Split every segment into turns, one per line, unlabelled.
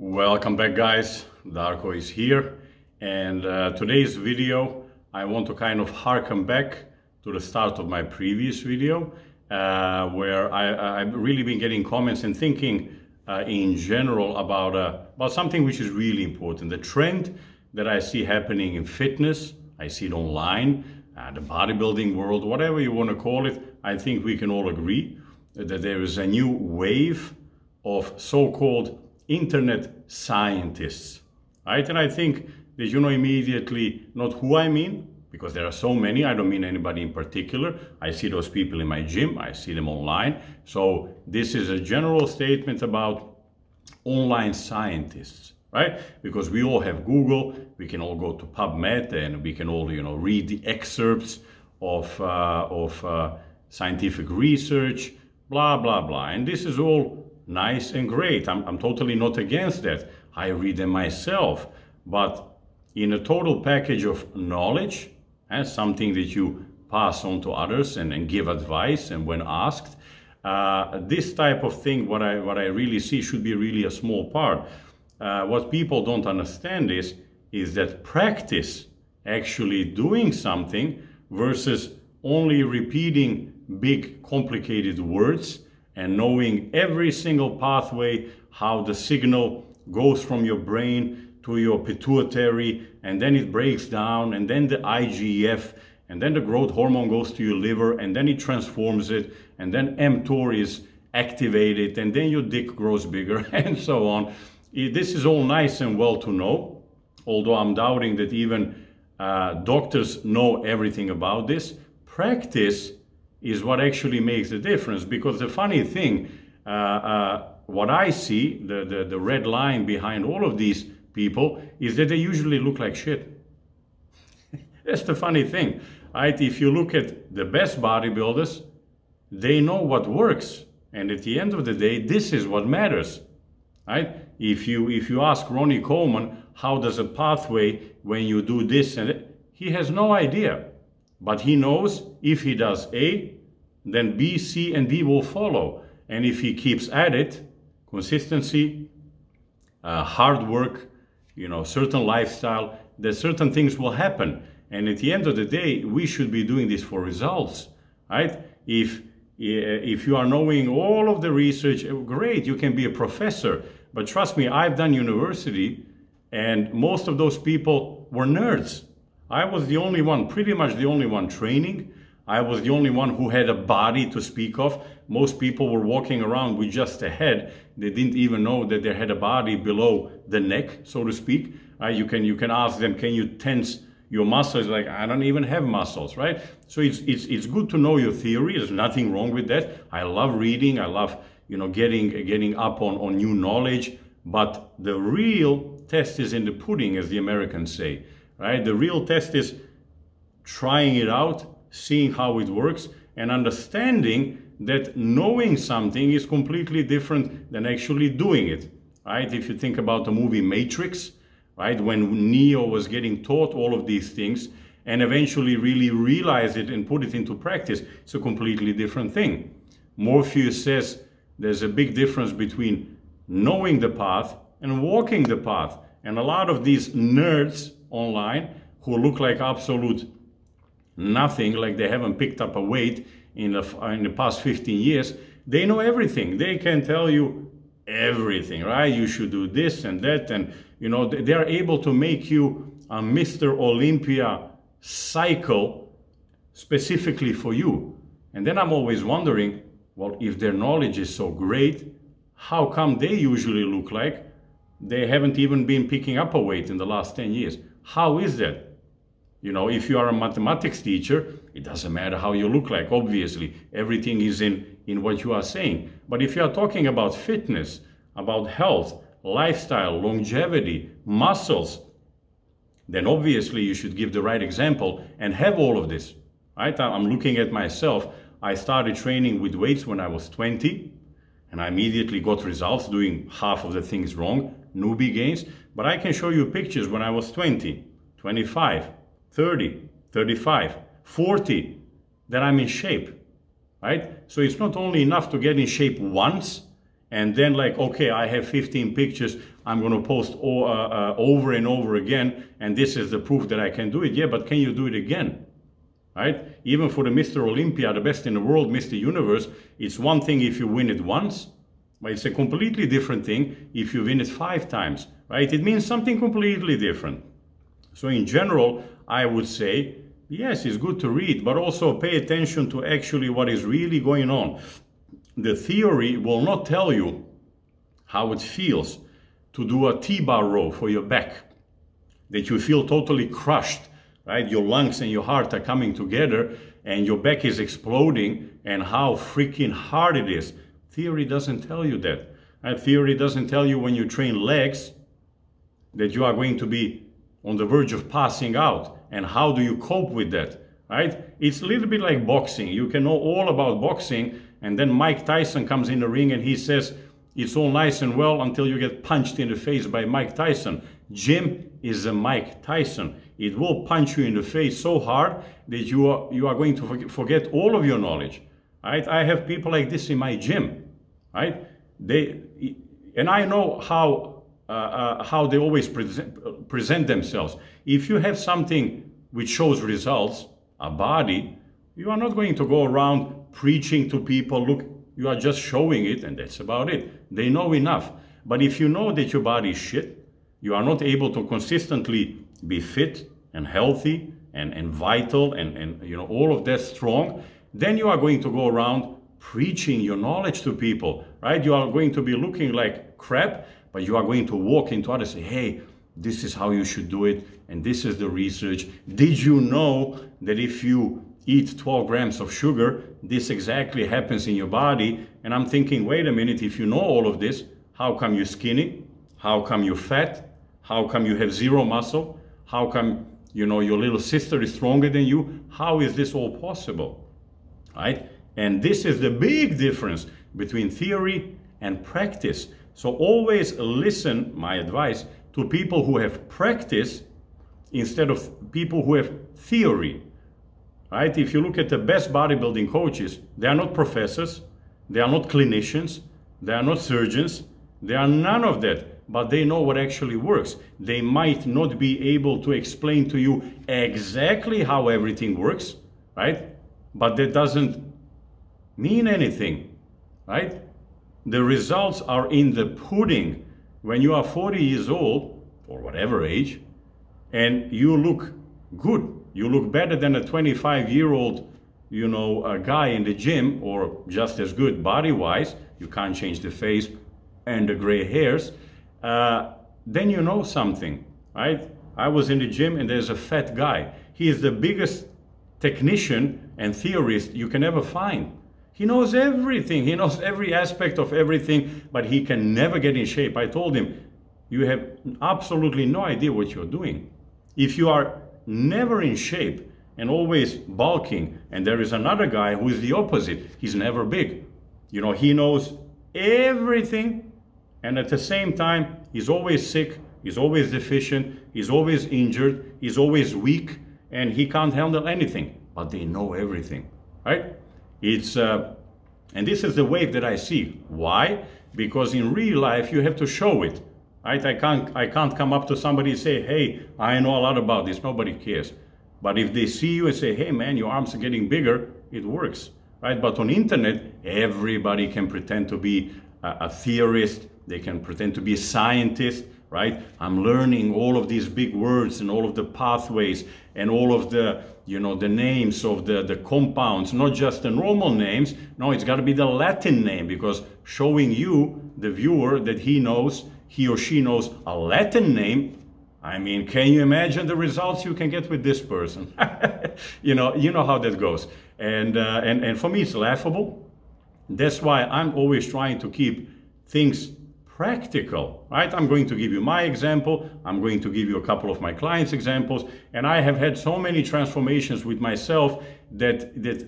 Welcome back guys, Darko is here and uh, today's video I want to kind of harken back to the start of my previous video uh, where I, have really been getting comments and thinking uh, in general about, uh, about something which is really important. The trend that I see happening in fitness, I see it online, uh, the bodybuilding world, whatever you want to call it, I think we can all agree that there is a new wave of so-called internet scientists, right? And I think that you know immediately not who I mean, because there are so many, I don't mean anybody in particular. I see those people in my gym, I see them online. So this is a general statement about online scientists, right? Because we all have Google, we can all go to PubMed and we can all, you know, read the excerpts of, uh, of uh, scientific research, blah, blah, blah. And this is all nice and great. I'm, I'm totally not against that. I read them myself. But in a total package of knowledge, and something that you pass on to others and, and give advice and when asked, uh, this type of thing, what I, what I really see should be really a small part. Uh, what people don't understand is, is that practice actually doing something versus only repeating big complicated words and knowing every single pathway, how the signal goes from your brain to your pituitary, and then it breaks down, and then the IGF, and then the growth hormone goes to your liver, and then it transforms it, and then mTOR is activated, and then your dick grows bigger, and so on. This is all nice and well to know, although I'm doubting that even uh, doctors know everything about this. Practice is what actually makes the difference. Because the funny thing, uh, uh, what I see, the, the, the red line behind all of these people, is that they usually look like shit. That's the funny thing, right? If you look at the best bodybuilders, they know what works. And at the end of the day, this is what matters, right? If you, if you ask Ronnie Coleman, how does a pathway when you do this and it, he has no idea. But he knows if he does A, then B, C, and D will follow. And if he keeps at it, consistency, uh, hard work, you know, certain lifestyle, that certain things will happen. And at the end of the day, we should be doing this for results, right? If if you are knowing all of the research, great, you can be a professor. But trust me, I've done university, and most of those people were nerds. I was the only one, pretty much the only one training. I was the only one who had a body to speak of. Most people were walking around with just a head. They didn't even know that they had a body below the neck, so to speak. Uh, you can you can ask them, can you tense your muscles? Like I don't even have muscles, right? So it's it's it's good to know your theory. There's nothing wrong with that. I love reading. I love you know getting getting up on on new knowledge. But the real test is in the pudding, as the Americans say right? The real test is trying it out, seeing how it works, and understanding that knowing something is completely different than actually doing it, right? If you think about the movie Matrix, right? When Neo was getting taught all of these things and eventually really realized it and put it into practice, it's a completely different thing. Morpheus says there's a big difference between knowing the path and walking the path. And a lot of these nerds online who look like absolute nothing, like they haven't picked up a weight in the, in the past 15 years, they know everything. They can tell you everything, right? You should do this and that. And, you know, they are able to make you a Mr. Olympia cycle specifically for you. And then I'm always wondering, well, if their knowledge is so great, how come they usually look like they haven't even been picking up a weight in the last 10 years? How is that? You know, if you are a mathematics teacher, it doesn't matter how you look like, obviously. Everything is in, in what you are saying. But if you are talking about fitness, about health, lifestyle, longevity, muscles, then obviously you should give the right example and have all of this. Right? I'm looking at myself. I started training with weights when I was 20 and I immediately got results doing half of the things wrong, newbie gains. But I can show you pictures when I was 20, 25, 30, 35, 40, that I'm in shape, right? So it's not only enough to get in shape once and then like, okay, I have 15 pictures, I'm to post uh, uh, over and over again, and this is the proof that I can do it. Yeah, but can you do it again? Right? Even for the Mr. Olympia, the best in the world, Mr. Universe, it's one thing if you win it once, but it's a completely different thing if you win it five times. Right? It means something completely different. So in general, I would say, yes, it's good to read, but also pay attention to actually what is really going on. The theory will not tell you how it feels to do a T-bar row for your back, that you feel totally crushed, right? Your lungs and your heart are coming together and your back is exploding and how freaking hard it is. Theory doesn't tell you that. And theory doesn't tell you when you train legs that you are going to be on the verge of passing out. And how do you cope with that, right? It's a little bit like boxing. You can know all about boxing and then Mike Tyson comes in the ring and he says, it's all nice and well until you get punched in the face by Mike Tyson. gym is a Mike Tyson. It will punch you in the face so hard that you are, you are going to forget all of your knowledge. Right? I have people like this in my gym. Right? They, and I know how, uh, uh, how they always present, present themselves. If you have something which shows results, a body, you are not going to go around preaching to people, look, you are just showing it and that's about it. They know enough. But if you know that your body is shit, you are not able to consistently be fit and healthy and, and vital and, and you know all of that strong, then you are going to go around preaching your knowledge to people, right? You are going to be looking like crap, but you are going to walk into others say, hey, this is how you should do it, and this is the research. Did you know that if you eat 12 grams of sugar, this exactly happens in your body. And I'm thinking, wait a minute, if you know all of this, how come you're skinny? How come you're fat? How come you have zero muscle? How come, you know, your little sister is stronger than you? How is this all possible? Right? And this is the big difference between theory and practice. So always listen, my advice, to people who have practice instead of people who have theory right? If you look at the best bodybuilding coaches, they are not professors, they are not clinicians, they are not surgeons, they are none of that, but they know what actually works. They might not be able to explain to you exactly how everything works, right? But that doesn't mean anything, right? The results are in the pudding. When you are 40 years old, or whatever age, and you look good, you look better than a 25 year old, you know, a guy in the gym or just as good body wise. You can't change the face and the gray hairs. Uh, then you know something, right? I was in the gym and there's a fat guy. He is the biggest technician and theorist you can ever find. He knows everything. He knows every aspect of everything, but he can never get in shape. I told him, you have absolutely no idea what you're doing. If you are never in shape and always bulking. And there is another guy who is the opposite. He's never big. You know, he knows everything. And at the same time, he's always sick. He's always deficient. He's always injured. He's always weak. And he can't handle anything. But they know everything, right? It's, uh, and this is the wave that I see. Why? Because in real life, you have to show it. Right? I can't, I can't come up to somebody and say, hey, I know a lot about this. Nobody cares. But if they see you and say, hey, man, your arms are getting bigger, it works. Right? But on internet, everybody can pretend to be a, a theorist. They can pretend to be a scientist, right? I'm learning all of these big words and all of the pathways and all of the, you know, the names of the, the compounds, not just the normal names. No, it's got to be the Latin name because showing you, the viewer, that he knows he or she knows a Latin name, I mean, can you imagine the results you can get with this person? you know, you know how that goes. And, uh, and, and for me, it's laughable. That's why I'm always trying to keep things practical, right? I'm going to give you my example. I'm going to give you a couple of my clients' examples. And I have had so many transformations with myself that, that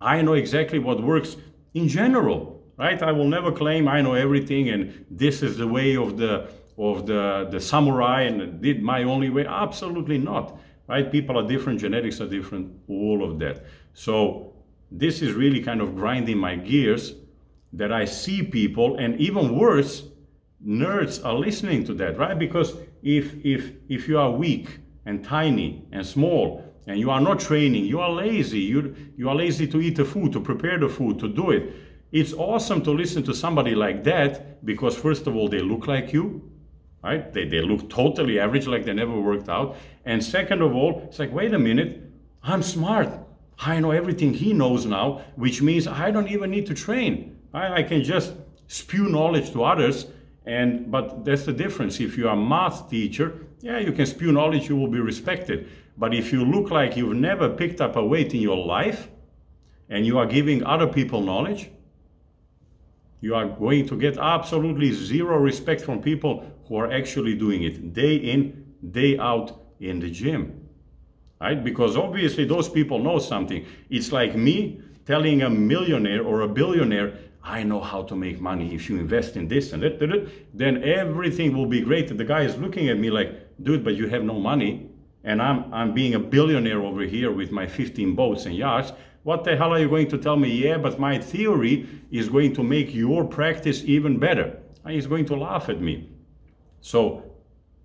I know exactly what works in general right? I will never claim I know everything and this is the way of the of the the samurai and did my only way. Absolutely not, right? People are different, genetics are different, all of that. So this is really kind of grinding my gears that I see people, and even worse, nerds are listening to that, right? Because if, if, if you are weak and tiny and small and you are not training, you are lazy, you, you are lazy to eat the food, to prepare the food, to do it. It's awesome to listen to somebody like that because first of all, they look like you, right? They, they look totally average, like they never worked out. And second of all, it's like, wait a minute, I'm smart. I know everything he knows now, which means I don't even need to train. I, I can just spew knowledge to others and but that's the difference. If you are a math teacher, yeah, you can spew knowledge, you will be respected. But if you look like you've never picked up a weight in your life and you are giving other people knowledge, you are going to get absolutely zero respect from people who are actually doing it day in, day out in the gym. Right? Because obviously those people know something. It's like me telling a millionaire or a billionaire, I know how to make money. If you invest in this and that, then everything will be great. The guy is looking at me like, dude, but you have no money. And I'm, I'm being a billionaire over here with my 15 boats and yachts. What the hell are you going to tell me? Yeah, but my theory is going to make your practice even better. And he's going to laugh at me. So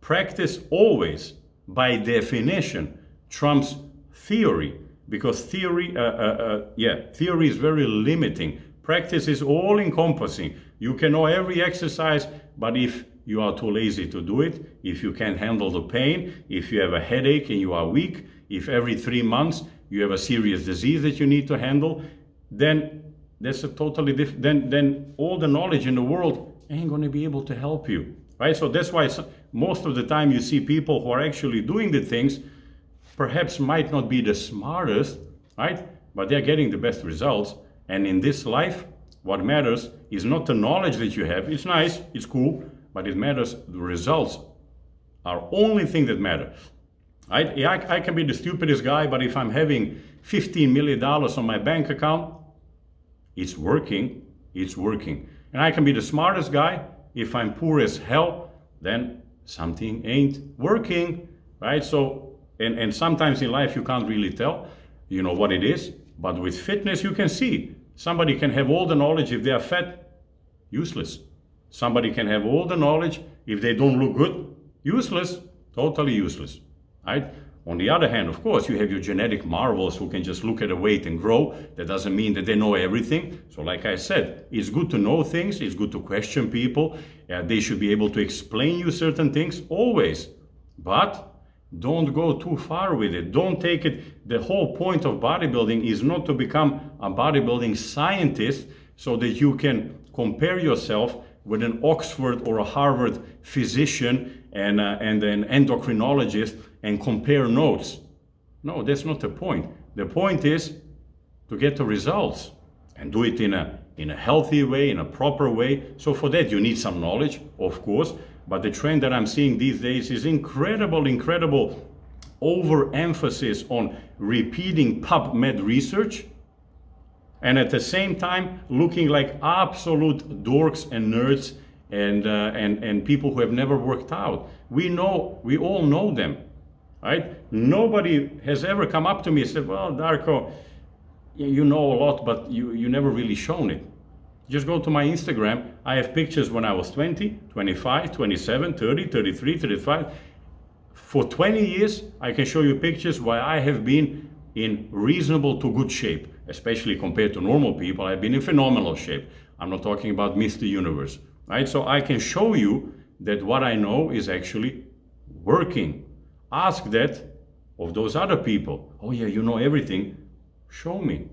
practice always, by definition, trumps theory because theory, uh, uh, uh, yeah, theory is very limiting. Practice is all encompassing. You can know every exercise, but if you are too lazy to do it, if you can't handle the pain, if you have a headache and you are weak, if every three months you have a serious disease that you need to handle, then that's a totally different, then, then all the knowledge in the world ain't going to be able to help you, right? So that's why most of the time you see people who are actually doing the things, perhaps might not be the smartest, right? But they're getting the best results and in this life, what matters is not the knowledge that you have. It's nice, it's cool, but it matters the results are only thing that matters. I, I, I can be the stupidest guy, but if I'm having $15 million on my bank account, it's working, it's working. And I can be the smartest guy. If I'm poor as hell, then something ain't working, right? So, and, and sometimes in life you can't really tell, you know, what it is. But with fitness, you can see. Somebody can have all the knowledge if they are fat, useless. Somebody can have all the knowledge if they don't look good, useless, totally useless. Right? On the other hand, of course, you have your genetic marvels who can just look at a weight and grow. That doesn't mean that they know everything. So like I said, it's good to know things. It's good to question people. Uh, they should be able to explain you certain things always. But don't go too far with it. Don't take it. The whole point of bodybuilding is not to become a bodybuilding scientist so that you can compare yourself with an Oxford or a Harvard physician and, uh, and an endocrinologist and compare notes. No, that's not the point. The point is to get the results and do it in a, in a healthy way, in a proper way. So for that, you need some knowledge, of course, but the trend that I'm seeing these days is incredible, incredible overemphasis on repeating PubMed research and at the same time looking like absolute dorks and nerds and, uh, and, and people who have never worked out. We know, we all know them, right? Nobody has ever come up to me and said, well, Darko, you know a lot, but you, you never really shown it. Just go to my Instagram. I have pictures when I was 20, 25, 27, 30, 33, 35. For 20 years, I can show you pictures where I have been in reasonable to good shape, especially compared to normal people. I've been in phenomenal shape. I'm not talking about Mr. Universe, right? So I can show you that what I know is actually working. Ask that of those other people. Oh yeah, you know everything. Show me.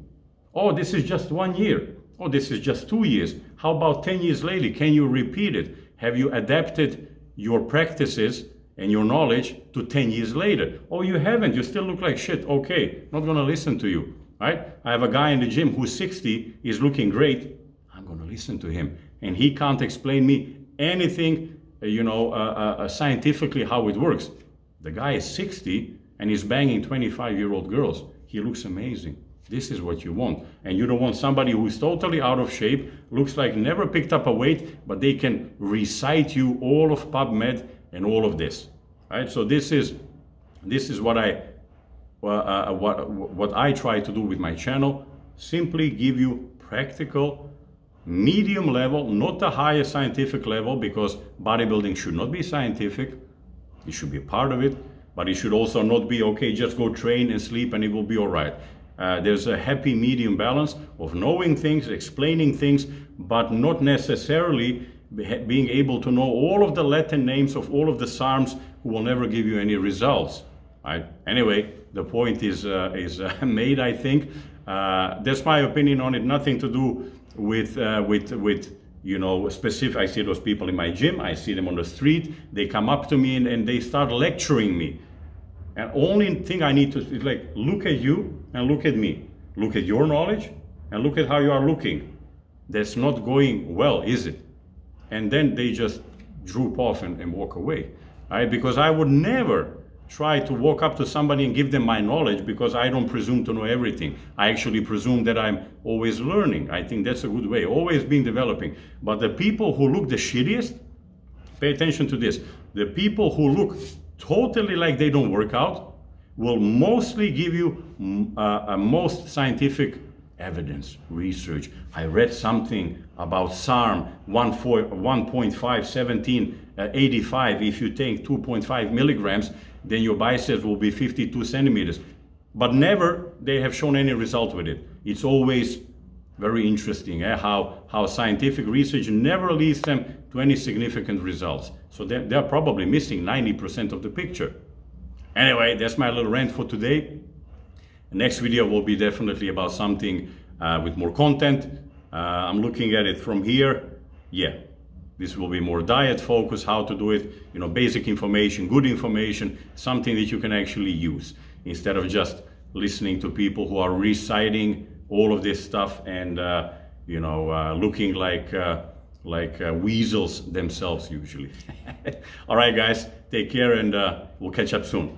Oh, this is just one year. Oh, this is just two years. How about 10 years later? Can you repeat it? Have you adapted your practices and your knowledge to 10 years later? Oh, you haven't. You still look like shit. Okay, not to listen to you. Right? I have a guy in the gym who's 60, is looking great. I'm to listen to him. And he can't explain me anything, uh, you know, uh, uh, uh, scientifically how it works. The guy is 60 and he's banging 25 year old girls. He looks amazing. This is what you want. And you don't want somebody who's totally out of shape, looks like never picked up a weight, but they can recite you all of PubMed and all of this. Right? So this is this is what I uh, uh, what what I try to do with my channel. Simply give you practical medium level, not the highest scientific level, because bodybuilding should not be scientific. It should be part of it, but it should also not be okay, just go train and sleep and it will be all right. Uh, there's a happy medium balance of knowing things, explaining things, but not necessarily being able to know all of the Latin names of all of the SARMs who will never give you any results. Right? Anyway, the point is, uh, is uh, made, I think. Uh, that's my opinion on it. Nothing to do with, uh, with, with you know, specific. I see those people in my gym. I see them on the street. They come up to me and, and they start lecturing me. And only thing I need to is like look at you and look at me. Look at your knowledge and look at how you are looking. That's not going well, is it? And then they just droop off and, and walk away. Right? Because I would never try to walk up to somebody and give them my knowledge because I don't presume to know everything. I actually presume that I'm always learning. I think that's a good way, always being developing. But the people who look the shittiest, pay attention to this. The people who look totally like they don't work out will mostly give you mm, uh, a most scientific evidence, research. I read something about SARM 1.5, 17, uh, 85. If you take 2.5 milligrams, then your biceps will be 52 centimeters. But never they have shown any result with it. It's always very interesting eh? how, how scientific research never leads them to any significant results. So they're, they're probably missing 90% of the picture. Anyway, that's my little rant for today. The next video will be definitely about something uh, with more content. Uh, I'm looking at it from here. Yeah, this will be more diet focus, how to do it, you know, basic information, good information, something that you can actually use instead of just listening to people who are reciting all of this stuff and, uh, you know, uh, looking like, uh, like uh, weasels themselves usually. all right, guys, take care and uh, we'll catch up soon.